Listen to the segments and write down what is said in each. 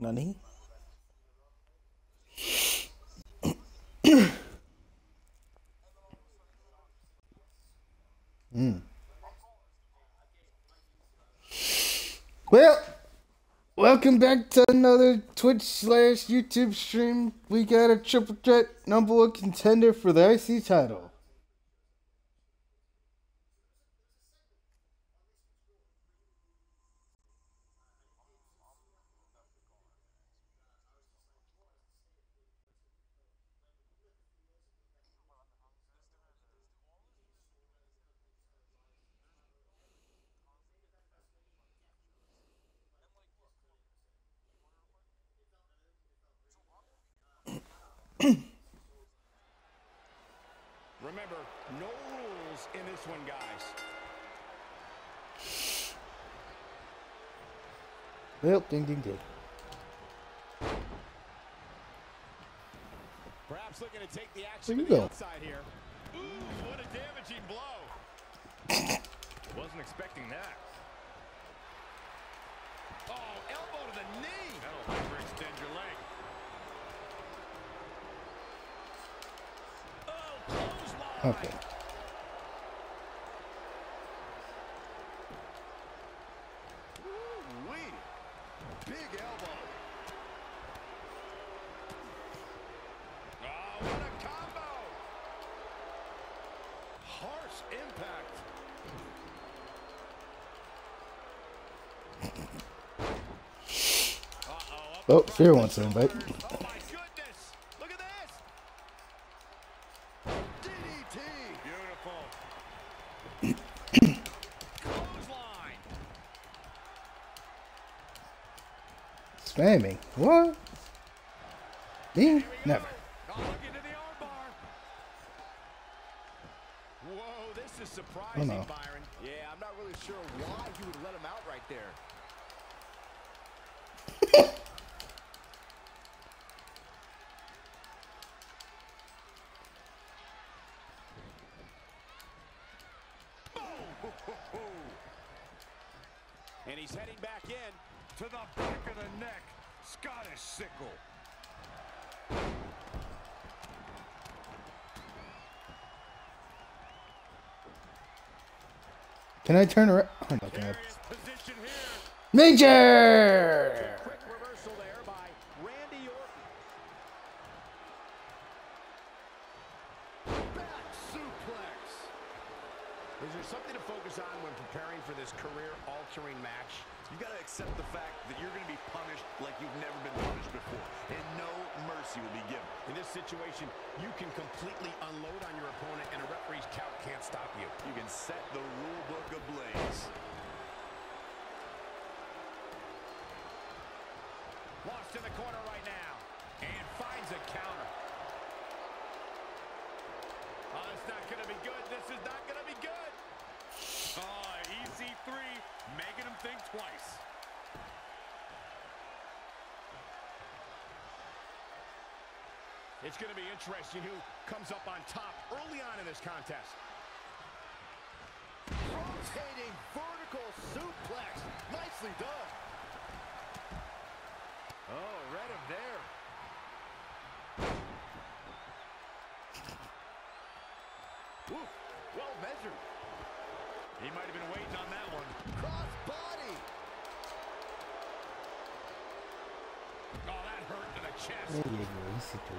Nani? mm. Well, welcome back to another Twitch slash YouTube stream. We got a triple threat number one contender for the IC title. Remember, no rules in this one, guys. Well, ding ding ding. Perhaps looking to take the action to the go? outside here. Ooh, what a damaging blow. Wasn't expecting that. Oh, elbow to the knee. That'll overextend your leg. Oh, clothesline. Okay. Oh, Fear wants to invite. Oh, my goodness. Look at this. DDT. Beautiful. Clothesline. Spamming. What? Me? Never. Oh, look into the armbar. Whoa, this is surprising, no. Byron. Yeah, I'm not really sure why you would let him out right there. And he's heading back in. To the back of the neck. Scottish sickle. Can I turn around? Oh my god. Various position here. Major! Quick reversal there by Randy Orton. Back suplex. Is there something to focus on when preparing for this career-altering match? You got to accept the fact that you're going to be punished like you've never been punished before, and no mercy will be given. In this situation, you can completely unload on your opponent, and a referee's count can't stop you. You can set the rule book ablaze. Lost in the corner right now. And finds a counter. Oh, it's not going to be good. This is not going to be good. Oh, EC3 making him think twice. It's going to be interesting who comes up on top early on in this contest. Rotating vertical suplex. Nicely done. Oh, read him there. Ooh, well measured. He might have been waiting on that one. Cross body. Oh, that hurt to the There you go, easy to.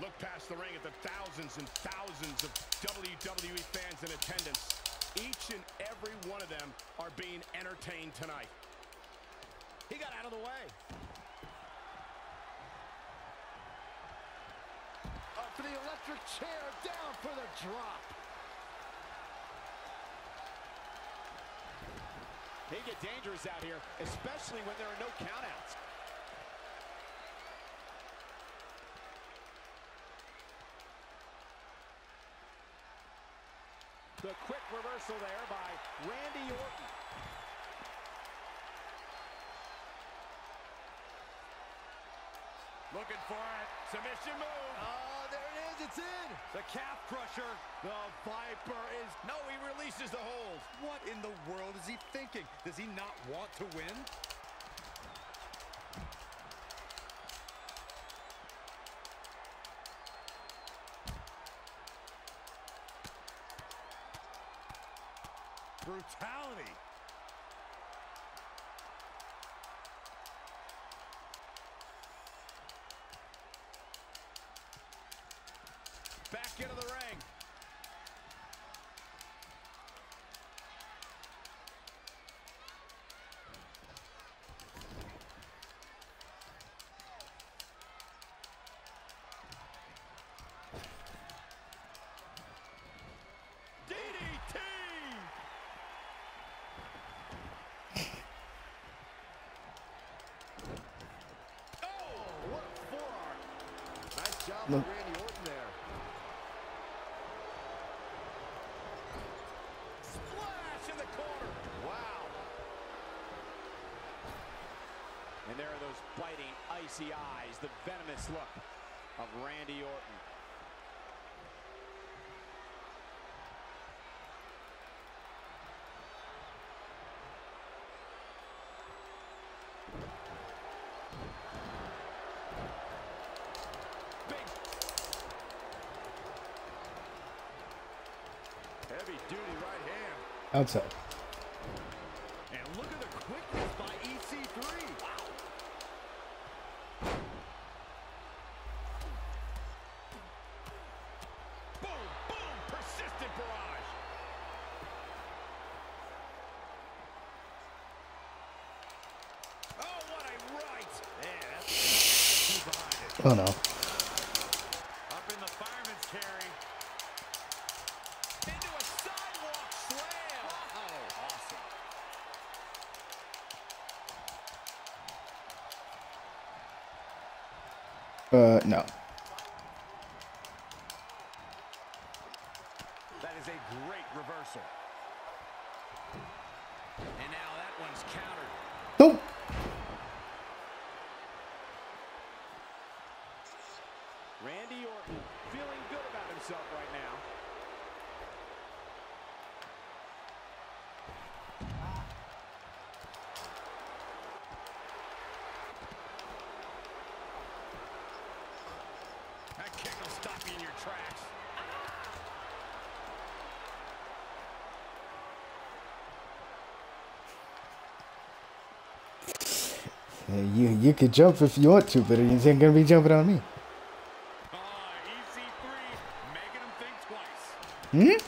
Look past the ring at the thousands and thousands of WWE fans in attendance. Each and every one of them are being entertained tonight. He got out of the way. Up for the electric chair, down for the drop. They get dangerous out here, especially when there are no countouts. The quick reversal there by Randy Orton. Looking for it. Submission move. Oh, there it is. It's in. The calf crusher. The Viper is... No, he releases the hold. What in the world is he thinking? Does he not want to win? Brutality. Back into the ring. DDT! Oh, what a forearm. Nice job No. by Randy Orton there. Splash in the corner. Wow. And there are those biting, icy eyes, the venomous look of Randy Orton. Heavy duty right hand. Outside. And look at the quickness by EC3. Wow. boom, boom, persistent barrage. Oh, what a right. Man, that's two behind it. Oh no. Up in the fireman's carry. Into a sidewalk slam. Oh, awesome. Uh, no. That is a great reversal. And now that one's countered. Nope. Randy Orton feeling good about right now. That kick will stop you in your tracks. Yeah, you you could jump if you want to, but you ain't gonna be jumping on me. Ah, EC3 making him think twice. Hmm? Boom, what a forearm. What a knockout punch. Oh, man.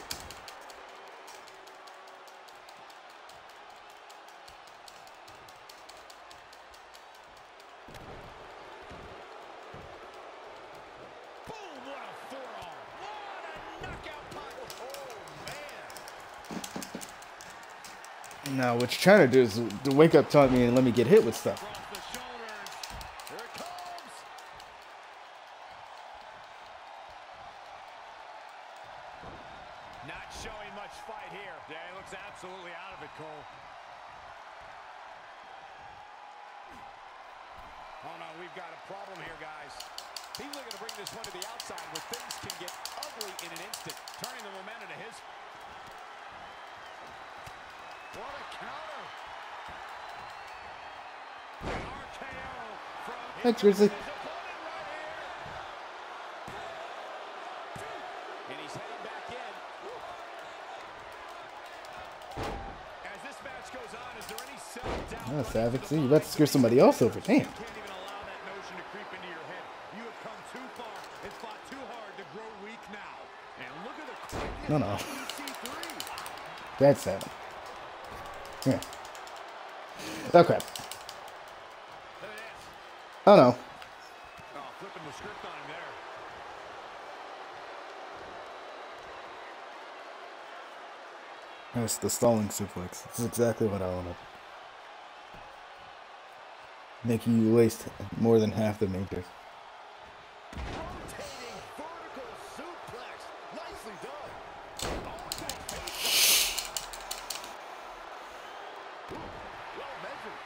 Now what you're trying to do is wake up, taunt me, and let me get hit with stuff. Across the shoulders. Here it comes. Not showing much fight here. Yeah, he looks absolutely out of it, Cole. Oh no, we've got a problem here, guys. He's looking to bring this one to the outside where things can get ugly in an instant, turning the momentum to his. What a counter. RKO from Thanks, Grizzly. his opponent right here. And he's heading back in. As this match goes on, is there any self-doubt? Oh, Savage, see, you about to scare somebody else over. Damn. You can't even allow that notion to creep into your head. You have come too far and fought too hard to grow weak now. And look at the quickness No, no. of EC3. That's seven. Yeah. Oh crap. Look at this. Oh no. Oh, the script on him there. That's the stalling suplex. That's exactly what I wanted. Making you waste more than half the majors. Rotating vertical suplex. Nicely done. Oh, to the face. Ooh, well measured.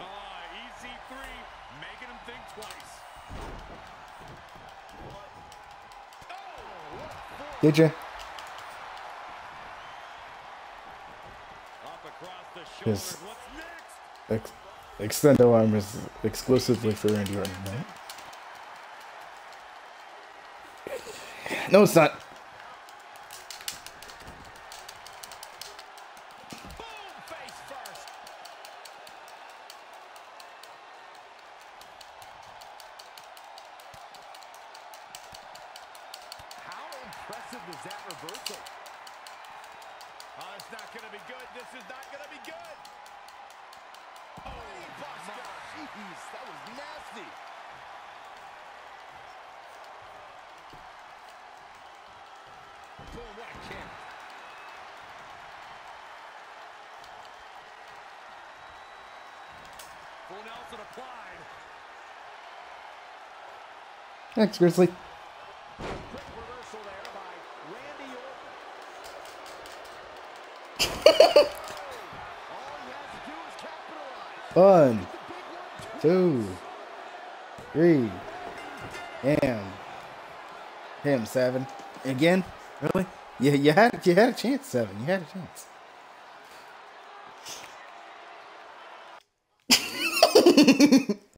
Oh. EC3 making him think twice. Oh, Did you? Up across the Yes. shoulders. Ex- extendo arm is exclusively for Randy Orton, right? No, it's not. Impressive was that reversal? Oh, it's not going to be good. This is not going to be good. Oh, Jeez, that was nasty. Boom, what a kick. Full Nelson applied. Thanks, Grizzly. Quick reversal there by Randy Orton. All he has to do is capitalize. One, two, three. Damn. Damn, Savin. Again? Really? Yeah, you had you had a chance, Savin. You had a chance.